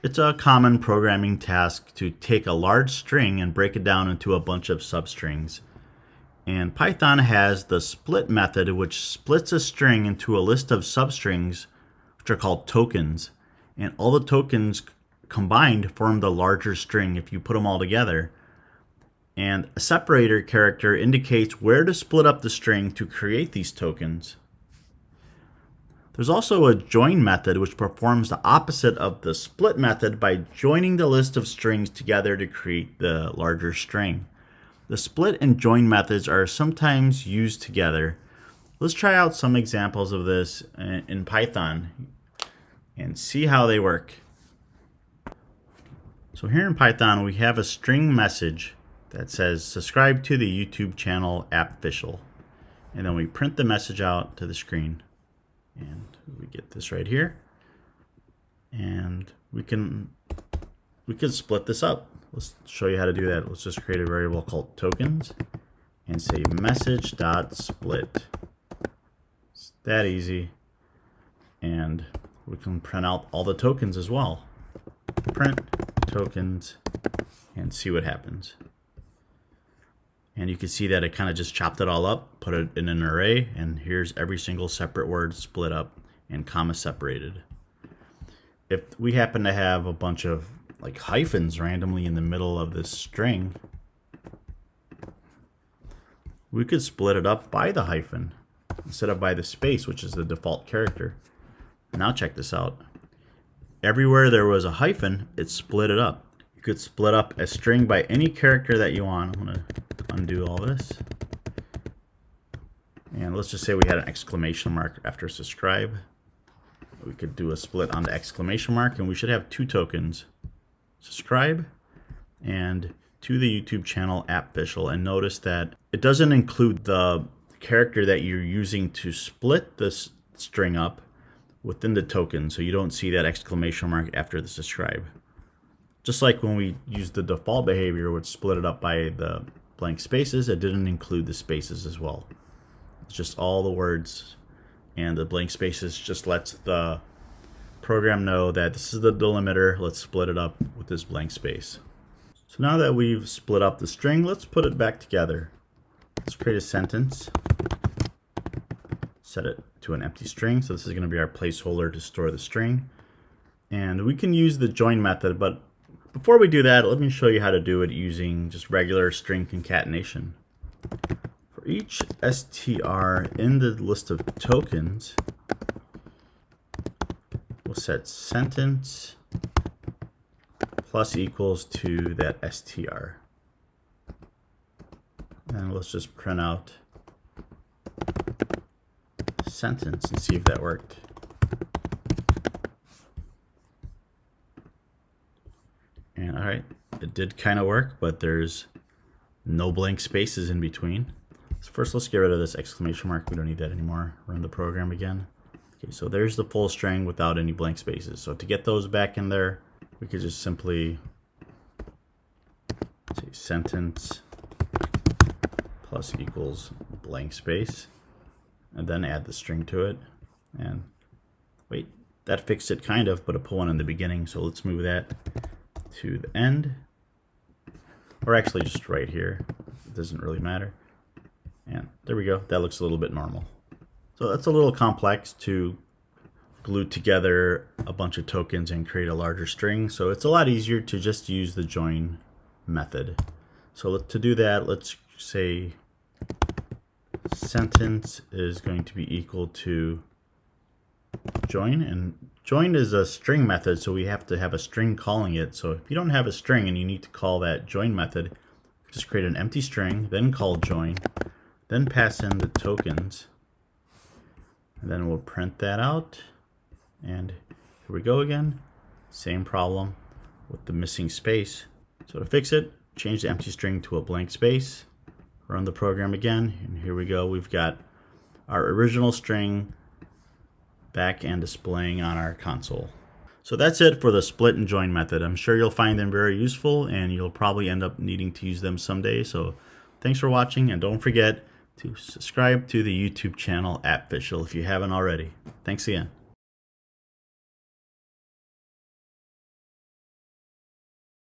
It's a common programming task to take a large string and break it down into a bunch of substrings. And Python has the split method which splits a string into a list of substrings which are called tokens. And all the tokens combined form the larger string if you put them all together. And a separator character indicates where to split up the string to create these tokens. There's also a join method which performs the opposite of the split method by joining the list of strings together to create the larger string. The split and join methods are sometimes used together. Let's try out some examples of this in Python and see how they work. So here in Python we have a string message that says subscribe to the YouTube channel Appficial and then we print the message out to the screen and we get this right here. And we can we can split this up. Let's show you how to do that. Let's just create a variable called tokens and say message dot split. It's that easy. And we can print out all the tokens as well. Print tokens and see what happens and you can see that it kind of just chopped it all up, put it in an array, and here's every single separate word split up and comma separated. If we happen to have a bunch of like hyphens randomly in the middle of this string, we could split it up by the hyphen instead of by the space, which is the default character. Now check this out. Everywhere there was a hyphen, it split it up. You could split up a string by any character that you want. I'm to undo all this. And let's just say we had an exclamation mark after subscribe. We could do a split on the exclamation mark and we should have two tokens. Subscribe and to the YouTube channel Appficial and notice that it doesn't include the character that you're using to split this string up within the token so you don't see that exclamation mark after the subscribe. Just like when we use the default behavior which split it up by the blank spaces. It didn't include the spaces as well. It's just all the words and the blank spaces just lets the program know that this is the delimiter. Let's split it up with this blank space. So now that we've split up the string, let's put it back together. Let's create a sentence. Set it to an empty string. So this is going to be our placeholder to store the string. And we can use the join method, but before we do that, let me show you how to do it using just regular string concatenation. For each str in the list of tokens, we'll set sentence plus equals to that str. And let's just print out sentence and see if that worked. And all right, it did kind of work, but there's no blank spaces in between. So first, let's get rid of this exclamation mark. We don't need that anymore. Run the program again. Okay, so there's the full string without any blank spaces. So to get those back in there, we could just simply say sentence plus equals blank space and then add the string to it. And wait, that fixed it kind of, but it put one in the beginning. So let's move that to the end, or actually just right here. It doesn't really matter. And there we go. That looks a little bit normal. So that's a little complex to glue together a bunch of tokens and create a larger string. So it's a lot easier to just use the join method. So to do that, let's say sentence is going to be equal to join and join is a string method so we have to have a string calling it. So if you don't have a string and you need to call that join method just create an empty string then call join then pass in the tokens. And then we'll print that out. And here we go again. Same problem with the missing space. So to fix it change the empty string to a blank space. Run the program again and here we go. We've got our original string back and displaying on our console. So that's it for the split and join method. I'm sure you'll find them very useful and you'll probably end up needing to use them someday. So thanks for watching and don't forget to subscribe to the YouTube channel Appficial if you haven't already. Thanks again.